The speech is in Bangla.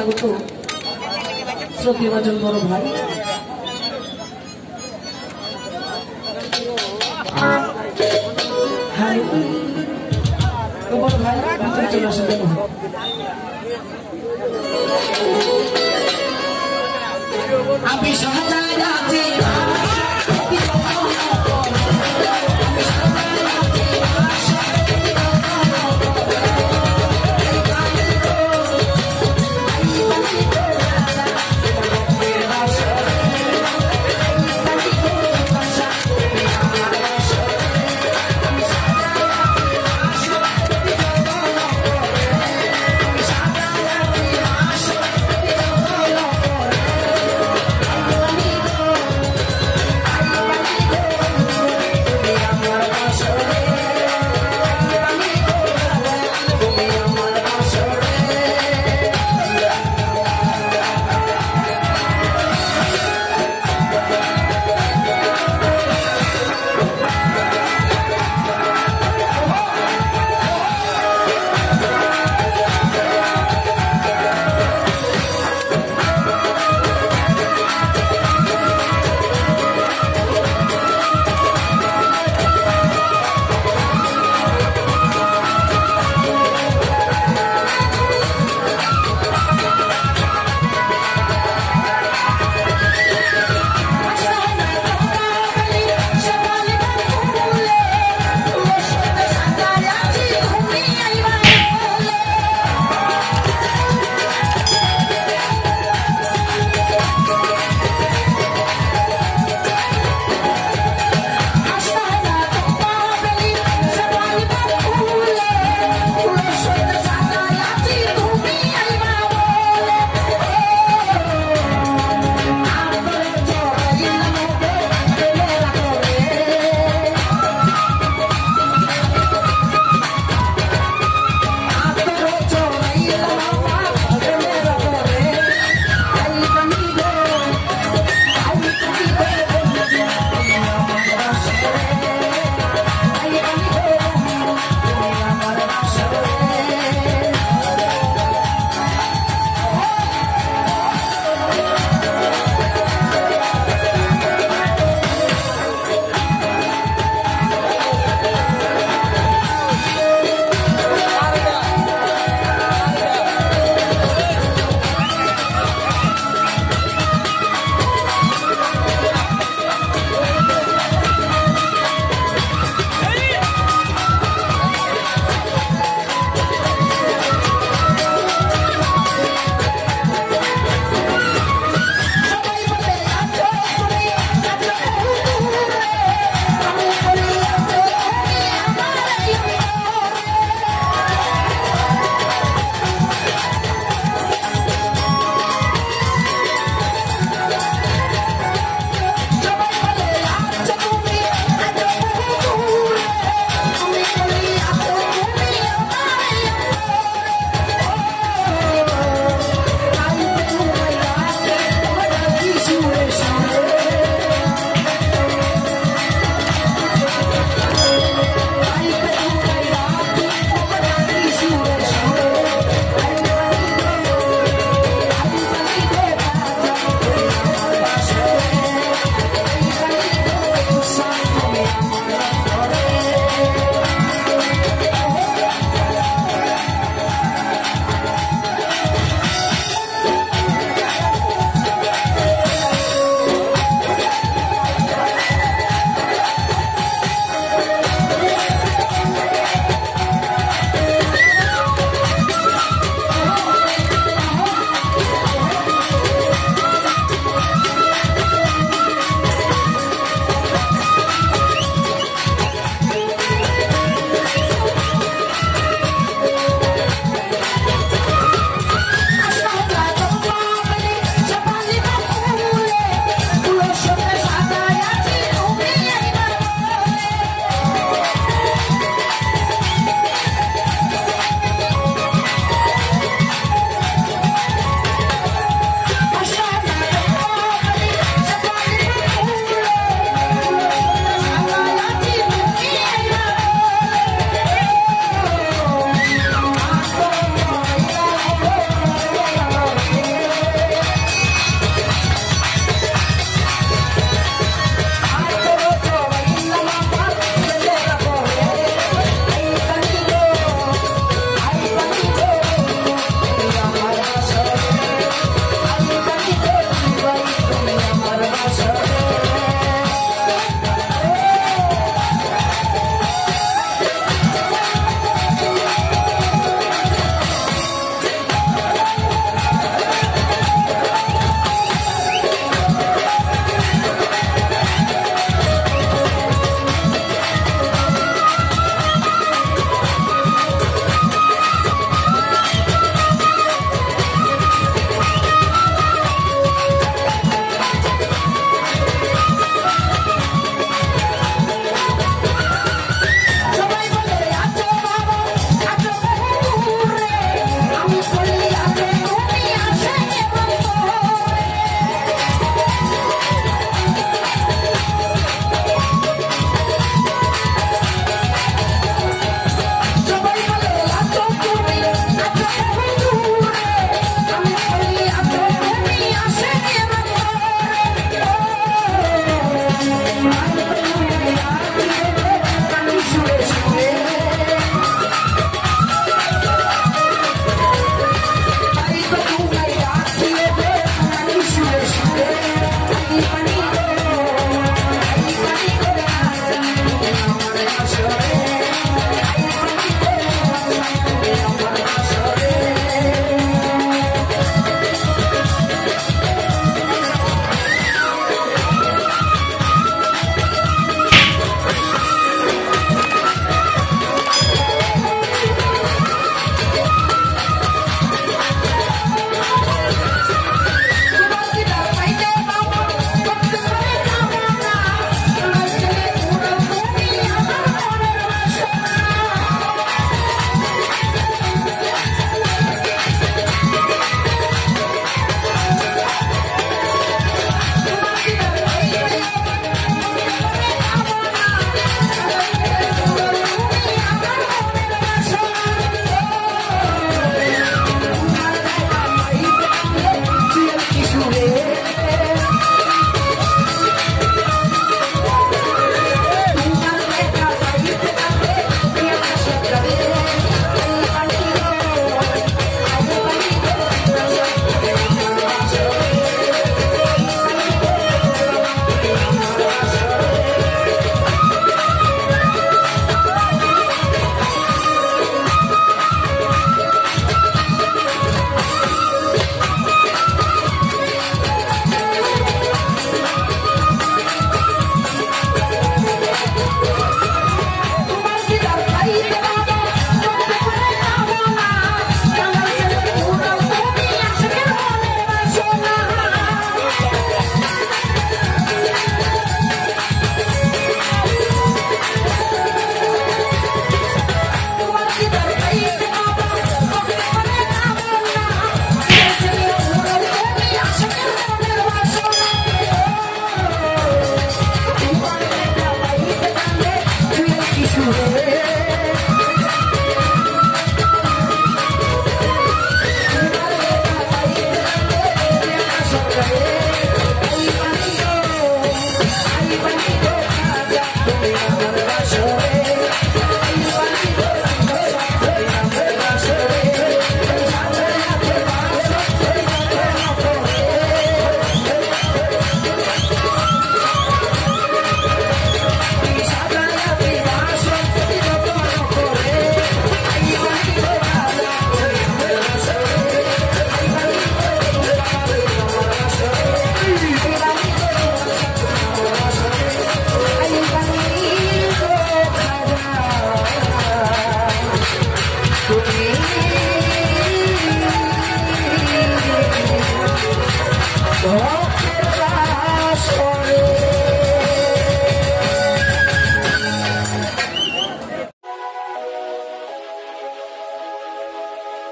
আগত শ্রদ্ধীয় বড় ভাই। বড় ভাই চলে আসেন আমি সহজায়